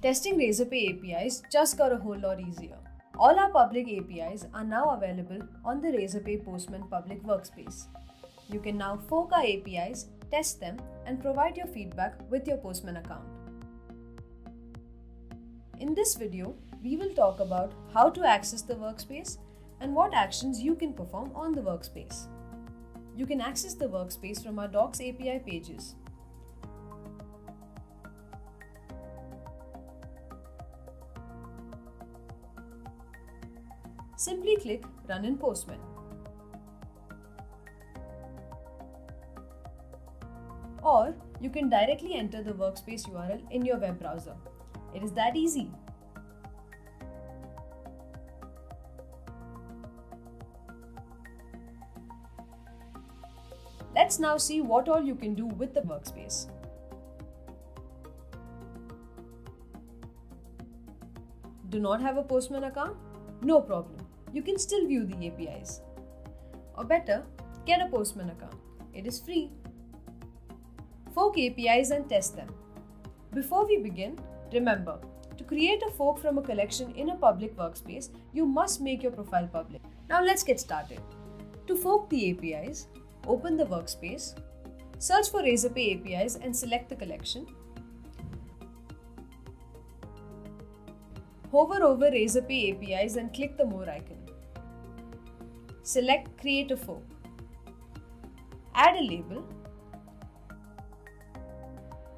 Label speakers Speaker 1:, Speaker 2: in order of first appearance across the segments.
Speaker 1: Testing Razorpay APIs just got a whole lot easier. All our public APIs are now available on the Razorpay Postman public workspace. You can now fork our APIs, test them, and provide your feedback with your Postman account. In this video, we will talk about how to access the workspace and what actions you can perform on the workspace. You can access the workspace from our Docs API pages. Simply click Run in Postman. Or you can directly enter the workspace URL in your web browser. It is that easy. Let's now see what all you can do with the workspace. Do not have a Postman account? No problem. You can still view the APIs. Or better, get a Postman account. It is free. Fork APIs and test them. Before we begin, remember to create a fork from a collection in a public workspace, you must make your profile public. Now let's get started. To fork the APIs, open the workspace, search for Razorpay APIs and select the collection. Hover over Razorpay APIs and click the More icon. Select Create a Fork. Add a label.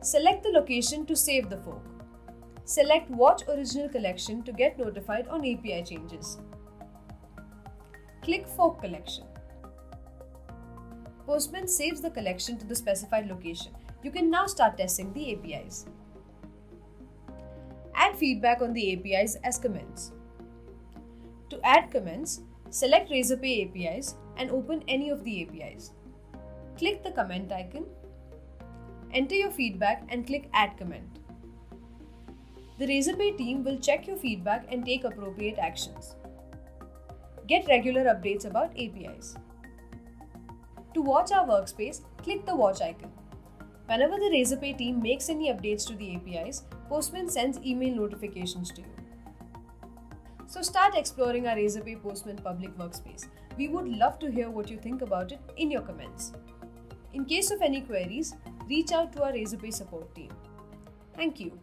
Speaker 1: Select the location to save the fork. Select Watch Original Collection to get notified on API changes. Click Fork Collection. Postman saves the collection to the specified location. You can now start testing the APIs. Add feedback on the APIs as comments. To add comments, select Razorpay APIs and open any of the APIs. Click the comment icon, enter your feedback and click Add Comment. The Razorpay team will check your feedback and take appropriate actions. Get regular updates about APIs. To watch our workspace, click the watch icon. Whenever the Razorpay team makes any updates to the APIs, Postman sends email notifications to you. So start exploring our Razorpay Postman public workspace. We would love to hear what you think about it in your comments. In case of any queries, reach out to our Razorpay support team. Thank you.